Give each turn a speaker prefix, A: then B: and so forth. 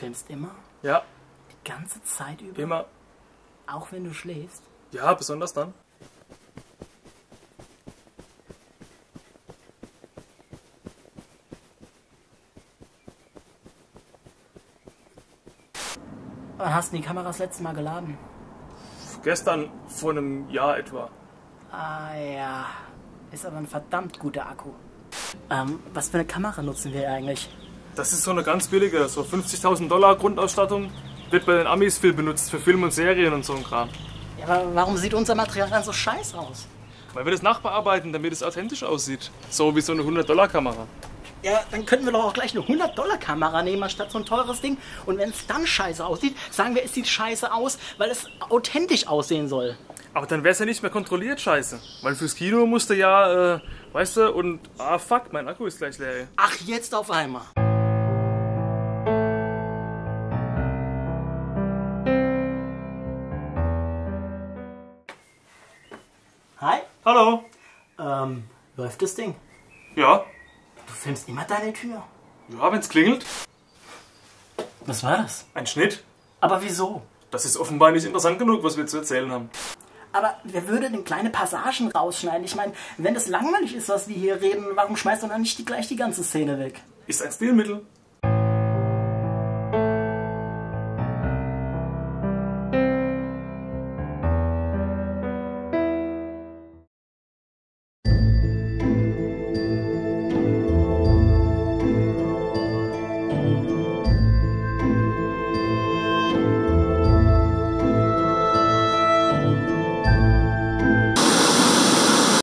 A: filmst immer?
B: Ja,
A: Die ganze Zeit über?
B: immer.
A: Auch wenn du schläfst?
B: Ja, besonders dann.
A: Wann hast du die Kamera das letzte Mal geladen?
B: Gestern vor einem Jahr etwa.
A: Ah ja, ist aber ein verdammt guter Akku. Ähm, was für eine Kamera nutzen wir eigentlich?
B: Das ist so eine ganz billige, so 50.000 Dollar Grundausstattung. Wird bei den Amis viel benutzt, für Film und Serien und so ein Kram.
A: Ja, aber warum sieht unser Material dann so scheiß aus?
B: Weil wir das nachbearbeiten, damit es authentisch aussieht. So wie so eine 100-Dollar-Kamera.
A: Ja, dann könnten wir doch auch gleich eine 100-Dollar-Kamera nehmen, anstatt so ein teures Ding. Und wenn es dann scheiße aussieht, sagen wir, es sieht scheiße aus, weil es authentisch aussehen soll.
B: Aber dann wäre es ja nicht mehr kontrolliert, scheiße. Weil fürs Kino musste ja, äh, weißt du, und, ah fuck, mein Akku ist gleich leer. ey.
A: Ach, jetzt auf einmal. Hi,
B: Hallo?
A: ähm, läuft das Ding?
B: Ja?
A: Du filmst immer deine Tür.
B: Ja, wenn's klingelt.
A: Was war das?
B: Ein Schnitt.
A: Aber wieso?
B: Das ist offenbar nicht interessant genug, was wir zu erzählen haben.
A: Aber wer würde denn kleine Passagen rausschneiden? Ich meine, wenn das langweilig ist, was wir hier reden, warum schmeißt du dann nicht die, gleich die ganze Szene weg?
B: Ist ein Stilmittel.